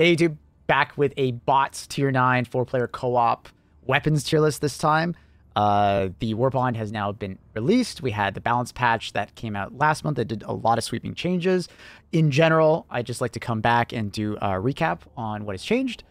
ATube back with a bots tier 9 four player co op weapons tier list this time. Uh, the War Bond has now been released. We had the balance patch that came out last month that did a lot of sweeping changes. In general, I just like to come back and do a recap on what has changed.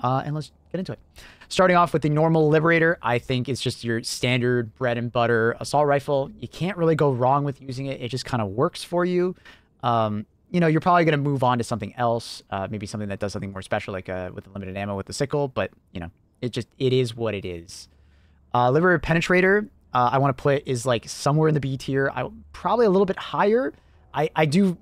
Uh, and let's get into it. Starting off with the normal Liberator, I think it's just your standard bread and butter assault rifle. You can't really go wrong with using it. It just kind of works for you. Um, you know, you're probably going to move on to something else, uh, maybe something that does something more special, like uh, with the limited ammo with the sickle. But you know, it just it is what it is. Uh, Liberator Penetrator, uh, I want to put is like somewhere in the B tier. I probably a little bit higher. I I do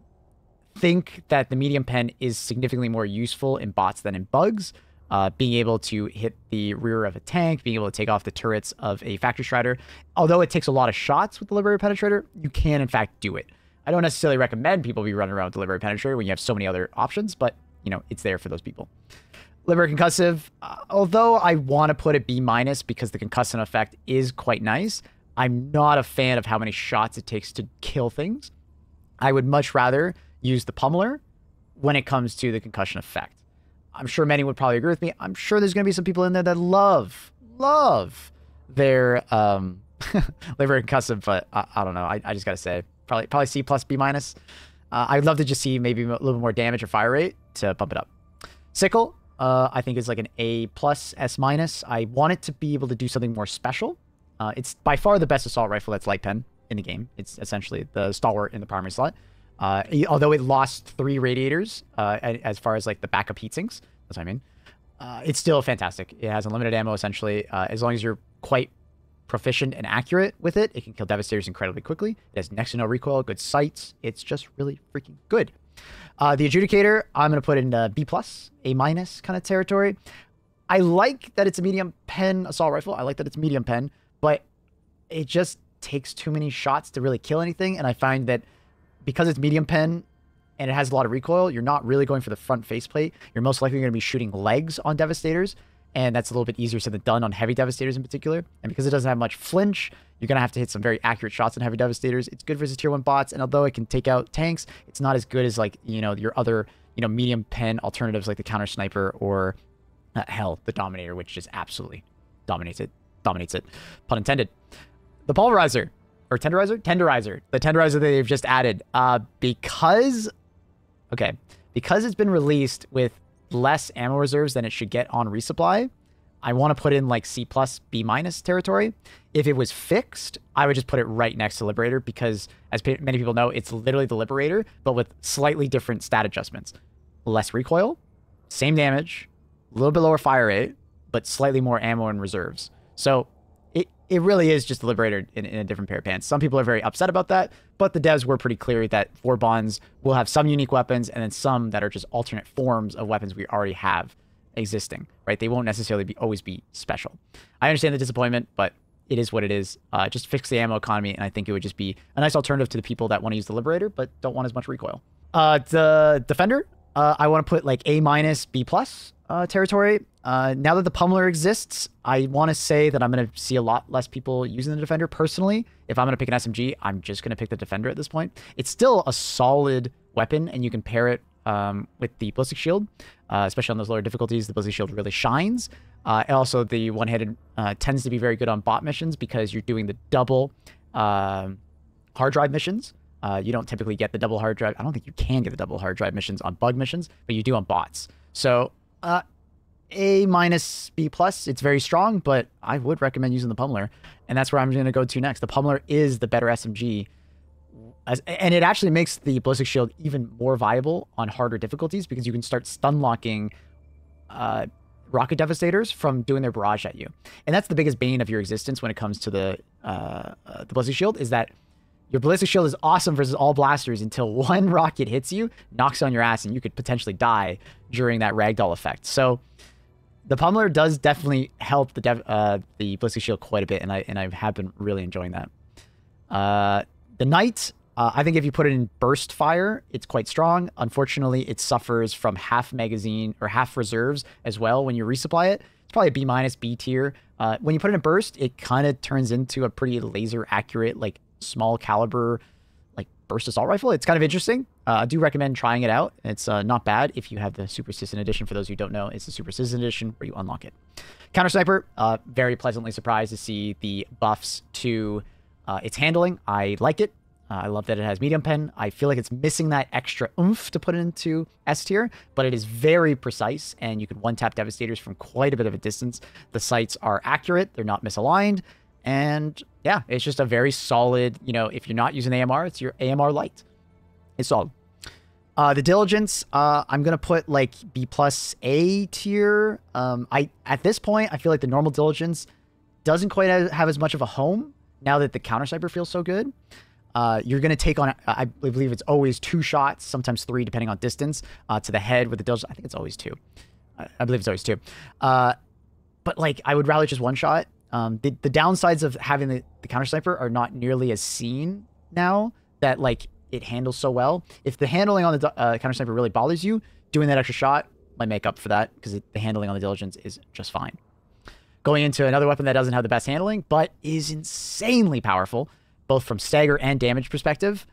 think that the medium pen is significantly more useful in bots than in bugs. Uh, being able to hit the rear of a tank, being able to take off the turrets of a factory strider. Although it takes a lot of shots with the Liberator Penetrator, you can in fact do it. I don't necessarily recommend people be running around with Liberator Penetrator when you have so many other options, but you know it's there for those people. Liberator Concussive, uh, although I want to put it B minus because the concussive effect is quite nice, I'm not a fan of how many shots it takes to kill things. I would much rather use the pummeler when it comes to the concussion effect. I'm sure many would probably agree with me. I'm sure there's going to be some people in there that love, love their um, Liberator Concussive, but I, I don't know. I, I just got to say, probably probably C plus B minus. Uh, I'd love to just see maybe a little more damage or fire rate to bump it up. Sickle, uh, I think is like an A plus S minus. I want it to be able to do something more special. Uh, it's by far the best assault rifle that's light pen in the game. It's essentially the stalwart in the primary slot. Uh, although it lost three radiators uh, as far as like the backup heat sinks, that's what I mean. Uh, it's still fantastic. It has unlimited ammo essentially. Uh, as long as you're quite proficient and accurate with it. It can kill Devastators incredibly quickly. It has next to no recoil, good sights. It's just really freaking good. Uh, the Adjudicator, I'm going to put in B plus, A minus kind of territory. I like that it's a medium pen assault rifle. I like that it's medium pen, but it just takes too many shots to really kill anything. And I find that because it's medium pen and it has a lot of recoil, you're not really going for the front faceplate. You're most likely going to be shooting legs on Devastators and that's a little bit easier said than done on heavy devastators in particular. And because it doesn't have much flinch, you're gonna have to hit some very accurate shots on heavy devastators. It's good versus tier one bots, and although it can take out tanks, it's not as good as like you know your other you know medium pen alternatives like the counter sniper or uh, hell the dominator, which just absolutely dominates it. Dominates it, pun intended. The pulverizer or tenderizer, tenderizer, the tenderizer that they've just added, uh, because okay, because it's been released with less ammo reserves than it should get on resupply, I want to put in like C plus B minus territory. If it was fixed, I would just put it right next to Liberator because, as many people know, it's literally the Liberator, but with slightly different stat adjustments. Less recoil, same damage, a little bit lower fire rate, but slightly more ammo and reserves. So it really is just the Liberator in, in, a different pair of pants. Some people are very upset about that, but the devs were pretty clear that War Bonds will have some unique weapons and then some that are just alternate forms of weapons we already have existing, right? They won't necessarily be always be special. I understand the disappointment, but it is what it is. Uh, just fix the ammo economy, and I think it would just be a nice alternative to the people that want to use the Liberator but don't want as much recoil. Uh, the Defender, uh, I want to put like A minus, B plus uh, territory. Uh, now that the pummeler exists, I want to say that I'm going to see a lot less people using the defender. Personally, if I'm going to pick an SMG, I'm just going to pick the defender at this point. It's still a solid weapon, and you can pair it um, with the ballistic shield, uh, especially on those lower difficulties. The ballistic shield really shines. Uh, also, the one-handed uh, tends to be very good on bot missions because you're doing the double um, hard drive missions. Uh, you don't typically get the double hard drive. I don't think you can get the double hard drive missions on bug missions, but you do on bots. So uh, a minus B plus. It's very strong, but I would recommend using the pummeler, and that's where I'm going to go to next. The pummeler is the better SMG, as, and it actually makes the ballistic shield even more viable on harder difficulties because you can start stun locking uh, rocket devastators from doing their barrage at you, and that's the biggest bane of your existence when it comes to the uh, uh, the ballistic shield is that your ballistic shield is awesome versus all blasters until one rocket hits you, knocks on your ass, and you could potentially die during that ragdoll effect. So the pummeler does definitely help the dev, uh, the ballistic shield quite a bit, and I and I have been really enjoying that. Uh, the knight, uh, I think if you put it in burst fire, it's quite strong. Unfortunately, it suffers from half magazine or half reserves as well when you resupply it. It's probably a B minus, B tier. Uh, when you put it in burst, it kind of turns into a pretty laser accurate like small caliber, like burst assault rifle. It's kind of interesting. Uh, I do recommend trying it out. It's uh, not bad if you have the Super Citizen Edition. For those who don't know, it's the Super Citizen Edition where you unlock it. Counter Sniper, uh, very pleasantly surprised to see the buffs to uh, its handling. I like it. Uh, I love that it has medium pen. I feel like it's missing that extra oomph to put it into S tier, but it is very precise, and you can one-tap Devastators from quite a bit of a distance. The sights are accurate. They're not misaligned. And yeah, it's just a very solid, you know, if you're not using AMR, it's your AMR light. It's solid. Uh, the diligence, uh, I'm gonna put like B plus A tier. Um, I at this point, I feel like the normal diligence doesn't quite have as much of a home now that the counter sniper feels so good. Uh, you're gonna take on, I believe it's always two shots, sometimes three, depending on distance, uh, to the head with the diligence. I think it's always two. I, I believe it's always two. Uh, but like, I would rather just one shot. Um, the, the downsides of having the, the counter sniper are not nearly as seen now that like it handles so well. If the handling on the uh, counter sniper really bothers you, doing that extra shot might make up for that because the handling on the diligence is just fine. Going into another weapon that doesn't have the best handling, but is insanely powerful, both from stagger and damage perspective.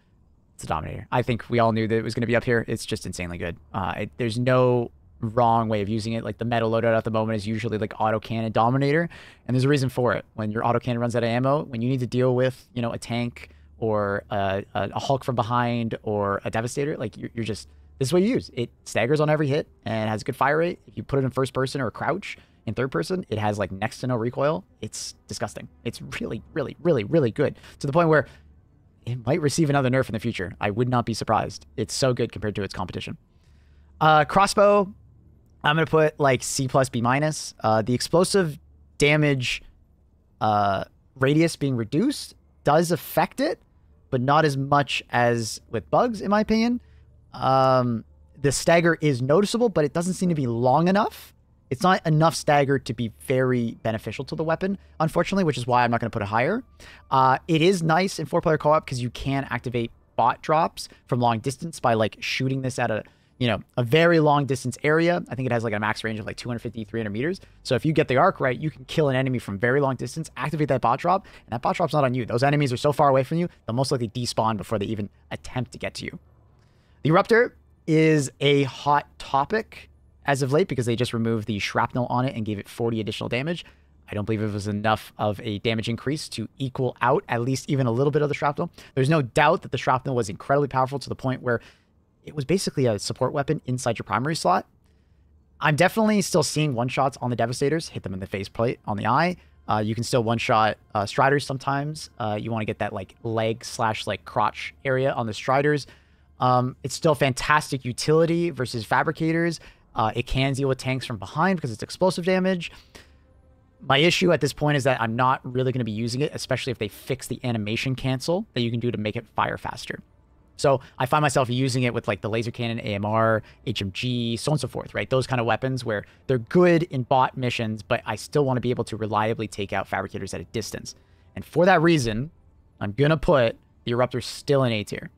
It's a Dominator. I think we all knew that it was going to be up here. It's just insanely good. Uh, it, there's no wrong way of using it. Like the meta loadout at the moment is usually like autocannon dominator, and there's a reason for it. When your autocannon runs out of ammo, when you need to deal with you know a tank or a, a, a Hulk from behind or a devastator, like you're, you're, just this is what you use. It staggers on every hit and has a good fire rate. If you put it in first person or crouch in third person, it has like next to no recoil. It's disgusting. It's really, really, really, really good to the point where it might receive another nerf in the future. I would not be surprised. It's so good compared to its competition. Uh, crossbow, I'm gonna put like C plus B minus. Uh, the explosive damage uh, radius being reduced does affect it, but not as much as with bugs, in my opinion. Um, the stagger is noticeable, but it doesn't seem to be long enough. It's not enough stagger to be very beneficial to the weapon, unfortunately, which is why I'm not going to put it higher. Uh, it is nice in four player co op because you can activate bot drops from long distance by like shooting this at a you know, a very long distance area. I think it has like a max range of like 250, 300 meters. So if you get the arc right, you can kill an enemy from very long distance, activate that bot drop, and that bot drop's not on you. Those enemies are so far away from you, they'll most likely despawn before they even attempt to get to you. The Eruptor is a hot topic as of late because they just removed the shrapnel on it and gave it 40 additional damage. I don't believe it was enough of a damage increase to equal out at least even a little bit of the shrapnel. There's no doubt that the shrapnel was incredibly powerful to the point where it was basically a support weapon inside your primary slot. I'm definitely still seeing one shots on the Devastators, hit them in the face plate, on the eye. Uh, you can still one shot uh, Striders sometimes. Uh, you want to get that like leg slash like crotch area on the Striders. Um, it's still fantastic utility versus Fabricators. Uh, it can deal with tanks from behind because it's explosive damage. My issue at this point is that I'm not really going to be using it, especially if they fix the animation cancel that you can do to make it fire faster. So I find myself using it with like the laser cannon, AMR, HMG, so on and so forth, right? Those kind of weapons where they're good in bot missions, but I still want to be able to reliably take out fabricators at a distance. And for that reason, I'm going to put the Eruptor still in A tier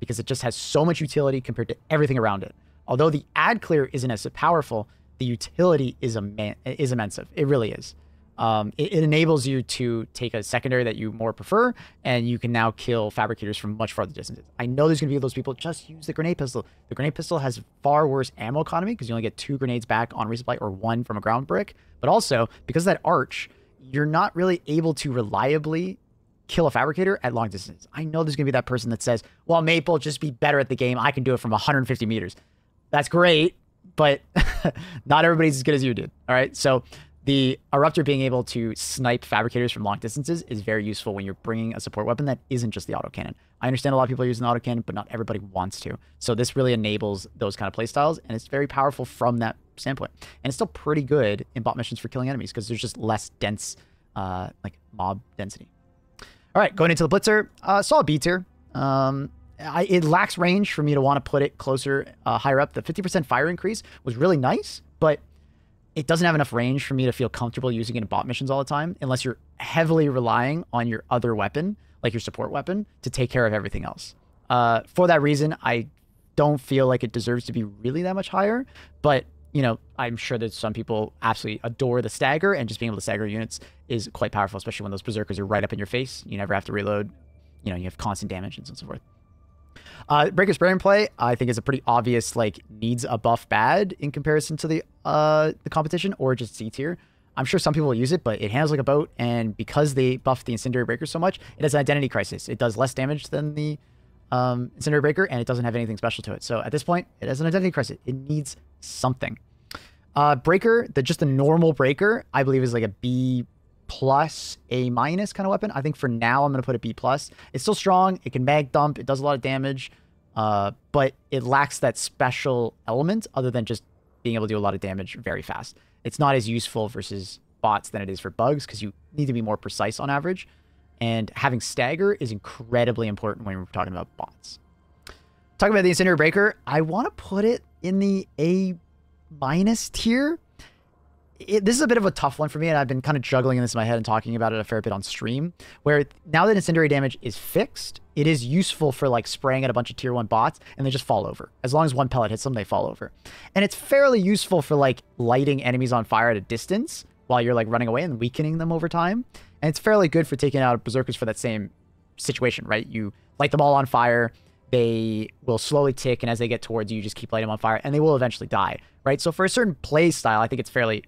because it just has so much utility compared to everything around it. Although the ad clear isn't as powerful, the utility is, immen- is immense. It really is. Um, it, it, enables you to take a secondary that you more prefer, and you can now kill fabricators from much farther distances. I know there's going to be those people, just use the grenade pistol. The grenade pistol has far worse ammo economy because you only get two grenades back on resupply or one from a ground brick. But also, because that arch, you're not really able to reliably kill a fabricator at long distance. I know there's going to be that person that says, well, Maple, just be better at the game. I can do it from 150 meters. That's great, but not everybody's as good as you did. All right. So the Eruptor being able to snipe fabricators from long distances is very useful when you're bringing a support weapon that isn't just the autocannon. I understand a lot of people are using the autocannon, but not everybody wants to. So this really enables those kind of playstyles, and it's very powerful from that standpoint. And it's still pretty good in bot missions for killing enemies because there's just less dense, uh, like mob density. All right, going into the Blitzer, uh, solid B tier. Um, I, it lacks range for me to want to put it closer, uh, higher up. The 50% fire increase was really nice, but it doesn't have enough range for me to feel comfortable using it in bot missions all the time unless you're heavily relying on your other weapon, like your support weapon, to take care of everything else. Uh, for that reason, I don't feel like it deserves to be really that much higher. But, you know, I'm sure that some people absolutely adore the stagger, and just being able to stagger units is quite powerful, especially when those berserkers are right up in your face. You never have to reload. You know, you have constant damage and so forth. Uh, Breaker Spray and Pray, I think, is a pretty obvious like needs a buff bad in comparison to the uh the competition or just C tier. I'm sure some people will use it, but it handles like a boat, and because they buff the Incendiary Breaker so much, it has an identity crisis. It does less damage than the um, Incendiary Breaker, and it doesn't have anything special to it. So at this point, it has an identity crisis. It needs something. Uh, breaker, the just the normal Breaker, I believe is like a B plus, A minus kind of weapon. I think for now I'm gonna put a B plus. It's still strong. It can mag dump. It does a lot of damage, uh, but it lacks that special element other than just being able to do a lot of damage very fast. It's not as useful versus bots than it is for bugs because you need to be more precise on average. And having stagger is incredibly important when we're talking about bots. Talking about the Incendiary Breaker, I want to put it in the A minus tier. It, this is a bit of a tough one for me, and I've been kind of juggling this in my head and talking about it a fair bit on stream. Where now that incendiary damage is fixed, it is useful for like spraying at a bunch of tier one bots, and they just fall over. As long as one pellet hits them, they fall over, and it's fairly useful for like lighting enemies on fire at a distance while you're like running away and weakening them over time. And it's fairly good for taking out berserkers for that same situation, right? You light them all on fire, they will slowly tick, and as they get towards you, you just keep lighting them on fire, and they will eventually die, right? So for a certain play style, I think it's fairly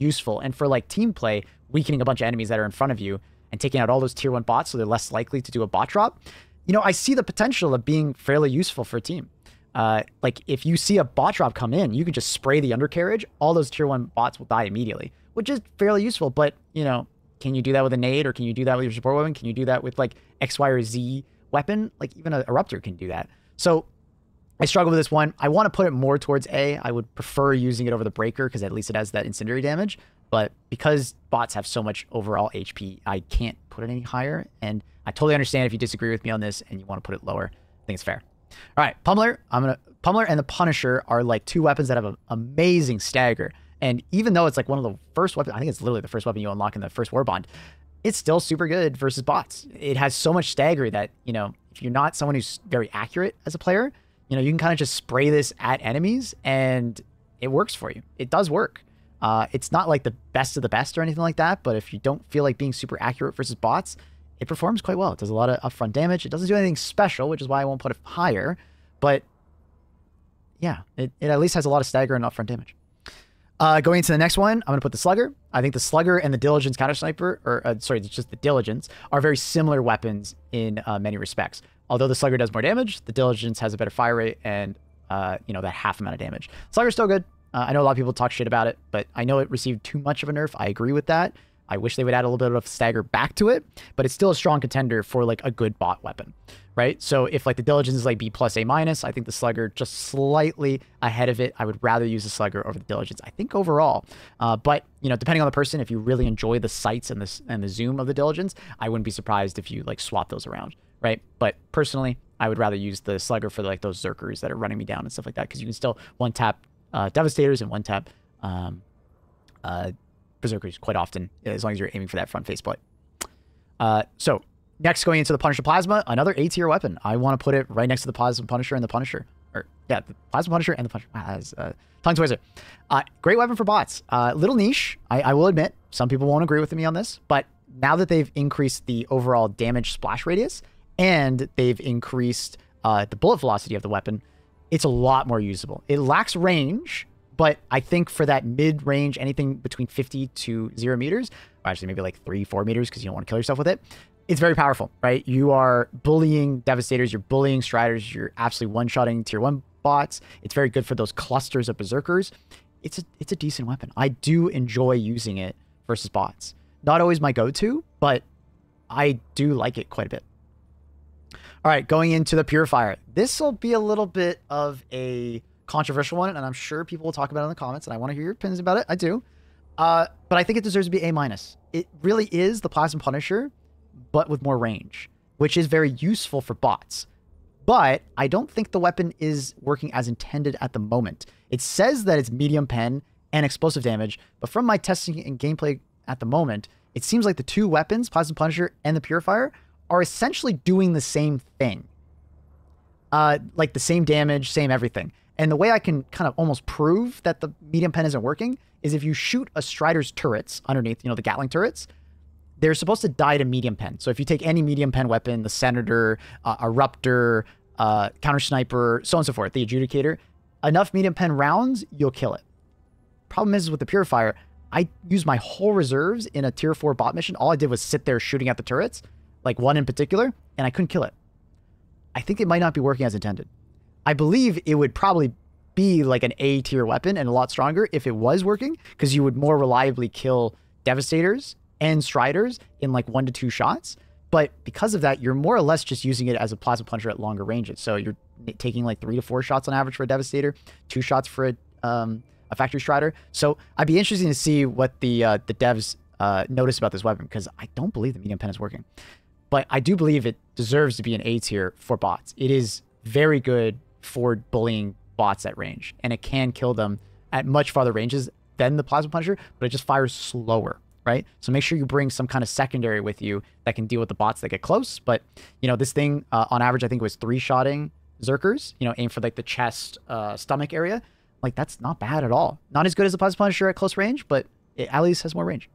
useful. And for like team play, weakening a bunch of enemies that are in front of you and taking out all those tier one bots so they're less likely to do a bot drop, you know, I see the potential of being fairly useful for a team. Uh, like if you see a bot drop come in, you can just spray the undercarriage. All those tier one bots will die immediately, which is fairly useful. But you know, can you do that with a nade or can you do that with your support weapon? Can you do that with like X, Y, or Z weapon? Like even a eruptor can do that. So I struggle with this one. I want to put it more towards A. I would prefer using it over the breaker because at least it has that incendiary damage. But because bots have so much overall HP, I can't put it any higher. And I totally understand if you disagree with me on this and you want to put it lower. I think it's fair. All right, Pummeler. I'm gonna Pummeler and the Punisher are like two weapons that have an amazing stagger. And even though it's like one of the first weapons, I think it's literally the first weapon you unlock in the first war bond, it's still super good versus bots. It has so much stagger that, you know, if you're not someone who's very accurate as a player, you know, you can kind of just spray this at enemies and it works for you. It does work. Uh, it's not like the best of the best or anything like that, but if you don't feel like being super accurate versus bots, it performs quite well. It does a lot of upfront damage. It doesn't do anything special, which is why I won't put it higher. But yeah, it, it at least has a lot of stagger and upfront damage. Uh, going into the next one, I'm going to put the Slugger. I think the Slugger and the Diligence Counter Sniper, or uh, sorry, it's just the Diligence, are very similar weapons in uh, many respects. Although the Slugger does more damage, the Diligence has a better fire rate and, uh, you know, that half amount of damage. Slugger's still good. Uh, I know a lot of people talk shit about it, but I know it received too much of a nerf. I agree with that. I wish they would add a little bit of stagger back to it, but it's still a strong contender for like a good bot weapon, right? So if like the diligence is like B plus A minus, I think the slugger just slightly ahead of it. I would rather use the slugger over the diligence. I think overall, uh, but you know, depending on the person, if you really enjoy the sights and the and the zoom of the diligence, I wouldn't be surprised if you like swap those around, right? But personally, I would rather use the slugger for like those zerkers that are running me down and stuff like that because you can still one tap uh, devastators and one tap. Um, uh, berserkers quite often, as long as you're aiming for that front face plate. Uh, so next, going into the Punisher Plasma, another A tier weapon. I want to put it right next to the Plasma Punisher and the Punisher. Or yeah, the Plasma Punisher and the Punisher. Ah, uh, tongue twister. Uh, great weapon for bots. Uh, little niche. I, I will admit, some people won't agree with me on this, but now that they've increased the overall damage splash radius and they've increased uh, the bullet velocity of the weapon, it's a lot more usable. It lacks range, but I think for that mid range, anything between 50 to zero meters, or actually maybe like three, four meters, because you don't want to kill yourself with it, it's very powerful, right? You are bullying devastators, you're bullying striders, you're absolutely one shotting tier one bots. It's very good for those clusters of berserkers. It's a it's a decent weapon. I do enjoy using it versus bots. Not always my go-to, but I do like it quite a bit. All right, going into the purifier. This will be a little bit of a controversial one, and I'm sure people will talk about it in the comments, and I want to hear your opinions about it. I do. Uh, but I think it deserves to be A minus. It really is the Plasma Punisher, but with more range, which is very useful for bots. But I don't think the weapon is working as intended at the moment. It says that it's medium pen and explosive damage, but from my testing and gameplay at the moment, it seems like the two weapons, Plasma Punisher and the Purifier, are essentially doing the same thing. Uh, like the same damage, same everything. And the way I can kind of almost prove that the medium pen isn't working is if you shoot a Strider's turrets underneath, you know, the Gatling turrets, they're supposed to die to medium pen. So if you take any medium pen weapon, the Senator, uh, Eruptor, uh, counter sniper, so on and so forth, the adjudicator, enough medium pen rounds, you'll kill it. Problem is with the purifier, I used my whole reserves in a tier four bot mission. All I did was sit there shooting at the turrets, like one in particular, and I couldn't kill it. I think it might not be working as intended. I believe it would probably be like an A tier weapon and a lot stronger if it was working, because you would more reliably kill devastators and striders in like one to two shots. But because of that, you're more or less just using it as a Plasma Punisher at longer ranges. So you're taking like three to four shots on average for a devastator, two shots for a um, a factory strider. So I'd be interested to see what the uh, the devs uh, notice about this weapon because I don't believe the medium pen is working, but I do believe it deserves to be an A tier for bots. It is very good for bullying bots at range, and it can kill them at much farther ranges than the Plasma Punisher, but it just fires slower right? So make sure you bring some kind of secondary with you that can deal with the bots that get close. But, you know, this thing uh, on average, I think was three shotting Zerkers, you know, aim for like the chest, uh, stomach area. Like that's not bad at all. Not as good as the Plasma Punisher at close range, but it at least has more range.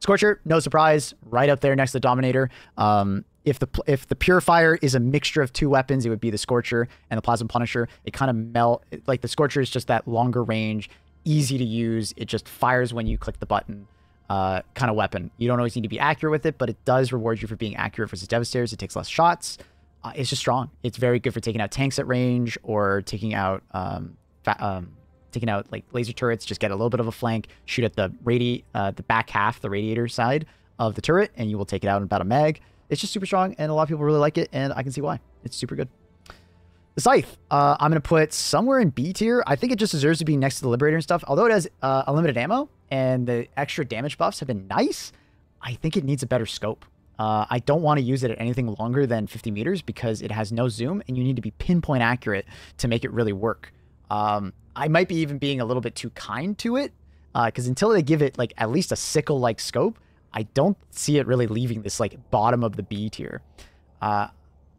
Scorcher, no surprise, right up there next to the Dominator. Um, if the if the Purifier is a mixture of two weapons, it would be the Scorcher and the Plasma Punisher. It kind of melt like the Scorcher is just that longer range, easy to use. It just fires when you click the button uh, kind of weapon. You don't always need to be accurate with it, but it does reward you for being accurate versus Devastators. It takes less shots. Uh, it's just strong. It's very good for taking out tanks at range or taking out um, um, taking out like laser turrets. Just get a little bit of a flank, shoot at the radi uh, the back half, the radiator side of the turret, and you will take it out in about a mag. It's just super strong, and a lot of people really like it, and I can see why. It's super good. The Scythe, uh, I'm going to put somewhere in B tier. I think it just deserves to be next to the Liberator and stuff. Although it has uh, unlimited ammo, and the extra damage buffs have been nice, I think it needs a better scope. Uh, I don't want to use it at anything longer than 50 meters because it has no zoom and you need to be pinpoint accurate to make it really work. Um, I might be even being a little bit too kind to it because uh, until they give it like at least a sickle like scope, I don't see it really leaving this like bottom of the B tier. Uh,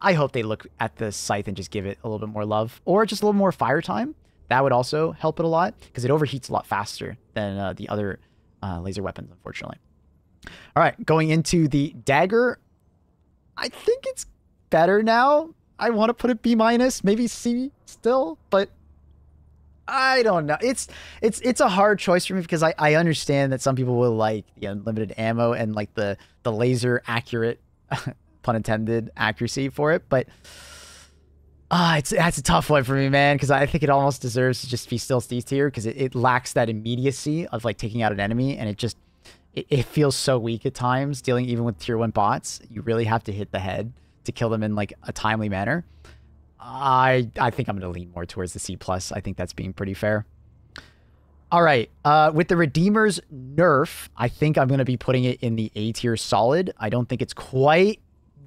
I hope they look at the scythe and just give it a little bit more love or just a little more fire time that would also help it a lot because it overheats a lot faster than uh, the other uh, laser weapons, unfortunately. All right, going into the dagger. I think it's better now. I want to put it B minus, maybe C still, but I don't know. It's it's it's a hard choice for me because I, I understand that some people will like the unlimited ammo and like the the laser accurate, pun intended, accuracy for it, but Ah, it's that's a tough one for me, man, because I think it almost deserves to just be still C tier because it, it lacks that immediacy of like taking out an enemy, and it just it, it, feels so weak at times. Dealing even with tier one bots, you really have to hit the head to kill them in like a timely manner. I I think I'm gonna lean more towards the C plus. I think that's being pretty fair. All right, uh, with the Redeemer's nerf, I think I'm gonna be putting it in the A tier solid. I don't think it's quite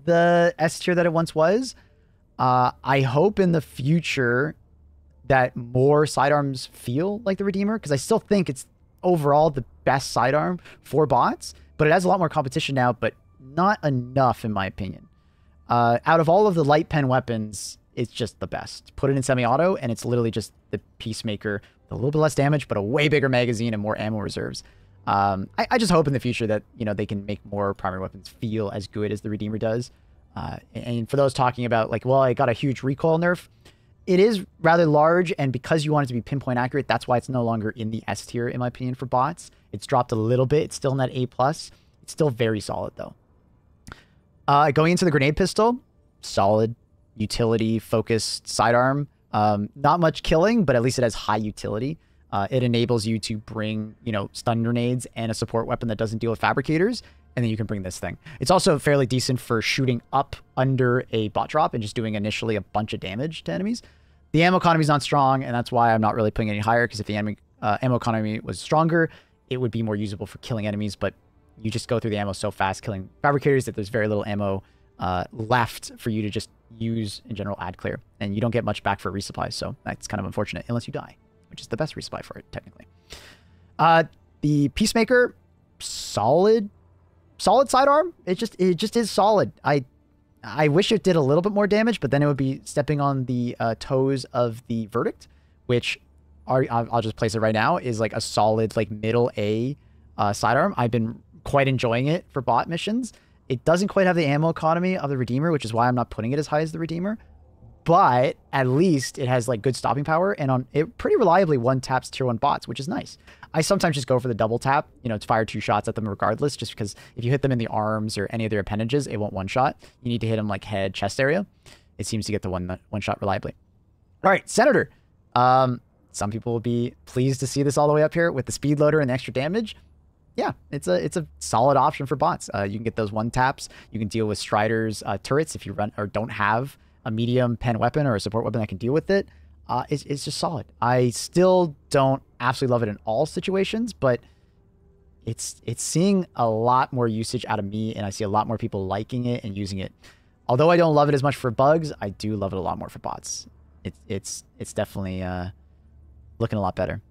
the S tier that it once was. Uh, I hope in the future that more sidearms feel like the Redeemer because I still think it's overall the best sidearm for bots, but it has a lot more competition now, but not enough in my opinion. Uh, out of all of the light pen weapons, it's just the best. Put it in semi-auto, and it's literally just the Peacemaker with a little bit less damage, but a way bigger magazine and more ammo reserves. Um, I, I, just hope in the future that you know they can make more primary weapons feel as good as the Redeemer does. Uh, and for those talking about like, well, I got a huge recoil nerf, it is rather large, and because you want it to be pinpoint accurate, that's why it's no longer in the S tier, in my opinion, for bots. It's dropped a little bit. It's still in that A plus. It's still very solid though. Uh, going into the grenade pistol, solid utility focused sidearm. Um, not much killing, but at least it has high utility. Uh, it enables you to bring, you know, stun grenades and a support weapon that doesn't deal with fabricators and then you can bring this thing. It's also fairly decent for shooting up under a bot drop and just doing initially a bunch of damage to enemies. The ammo economy is not strong, and that's why I'm not really putting any higher, because if the uh, ammo economy was stronger, it would be more usable for killing enemies, but you just go through the ammo so fast killing fabricators that there's very little ammo uh, left for you to just use in general ad clear, and you don't get much back for resupply, so that's kind of unfortunate, unless you die, which is the best resupply for it, technically. Uh, the Peacemaker, solid solid sidearm. It just it just is solid. I I wish it did a little bit more damage, but then it would be stepping on the uh, toes of the verdict, which are I'll just place it right now is like a solid like middle A uh, sidearm. I've been quite enjoying it for bot missions. It doesn't quite have the ammo economy of the Redeemer, which is why I'm not putting it as high as the Redeemer. but at least it has like good stopping power and on it pretty reliably one taps tier one bots, which is nice. I sometimes just go for the double tap, you know, to fire two shots at them regardless, just because if you hit them in the arms or any of their appendages, it won't one shot. You need to hit them like head, chest area. It seems to get the one one shot reliably. All right, Senator. Um, some people will be pleased to see this all the way up here with the speed loader and the extra damage. Yeah, it's a it's a solid option for bots. Uh, you can get those one taps. You can deal with Strider's uh, turrets if you run or don't have a medium pen weapon or a support weapon that can deal with it. Uh, it's, it's just solid. I still don't absolutely love it in all situations, but it's it's seeing a lot more usage out of me, and I see a lot more people liking it and using it. Although I don't love it as much for bugs, I do love it a lot more for bots. It's it's it's definitely uh, looking a lot better.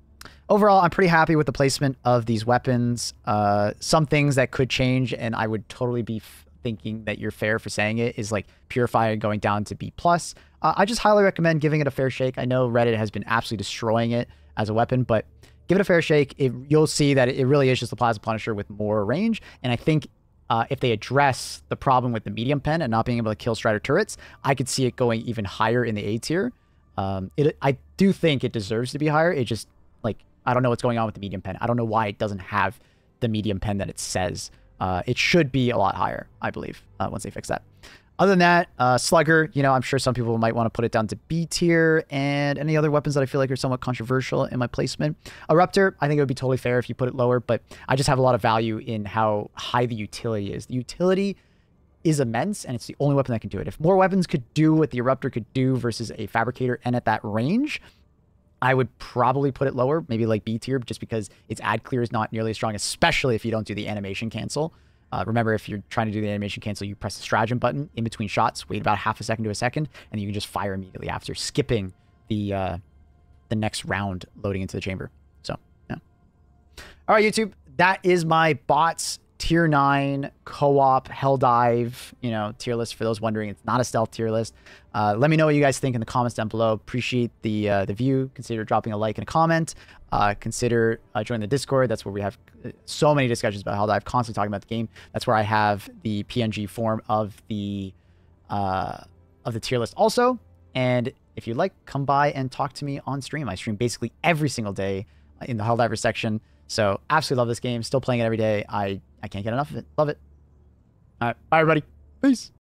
Overall, I'm pretty happy with the placement of these weapons. Uh, some things that could change, and I would totally be thinking that you're fair for saying it, is like Purifier going down to B plus. Uh, I just highly recommend giving it a fair shake. I know Reddit has been absolutely destroying it as a weapon, but give it a fair shake. It, you'll see that it really is just the Plasma Punisher with more range, and I think uh, if they address the problem with the medium pen and not being able to kill Strider turrets, I could see it going even higher in the A tier. Um, it, I do think it deserves to be higher. It just like I don't know what's going on with the medium pen. I don't know why it doesn't have the medium pen that it says. Uh, it should be a lot higher, I believe, uh, once they fix that. Other than that, uh, Slugger, you know, I'm sure some people might want to put it down to B tier and any other weapons that I feel like are somewhat controversial in my placement. Eruptor, I think it would be totally fair if you put it lower, but I just have a lot of value in how high the utility is. The utility is immense and it's the only weapon that can do it. If more weapons could do what the Eruptor could do versus a Fabricator and at that range, I would probably put it lower, maybe like B tier, just because its ad clear is not nearly as strong, especially if you don't do the animation cancel. Uh, remember, if you're trying to do the animation cancel, you press the stratagem button in between shots, wait about half a second to a second, and you can just fire immediately after, skipping the uh, the next round loading into the chamber. So, yeah. All right, YouTube, that is my bots tier 9 co-op Helldive you know tier list for those wondering. It's not a stealth tier list. Uh, let me know what you guys think in the comments down below. Appreciate the uh, the view. Consider dropping a like and a comment. Uh, consider uh, joining the discord. That's where we have uh, so many discussions about Helldive constantly talking about the game. That's where i have the png form of the uh, of the tier list also. And if you'd like come by and talk to me on stream. I stream basically every single day in the hell Helldiver section. So absolutely love this game. Still playing it every day. I, I can't get enough of it. Love it. All right. Bye, everybody. Peace.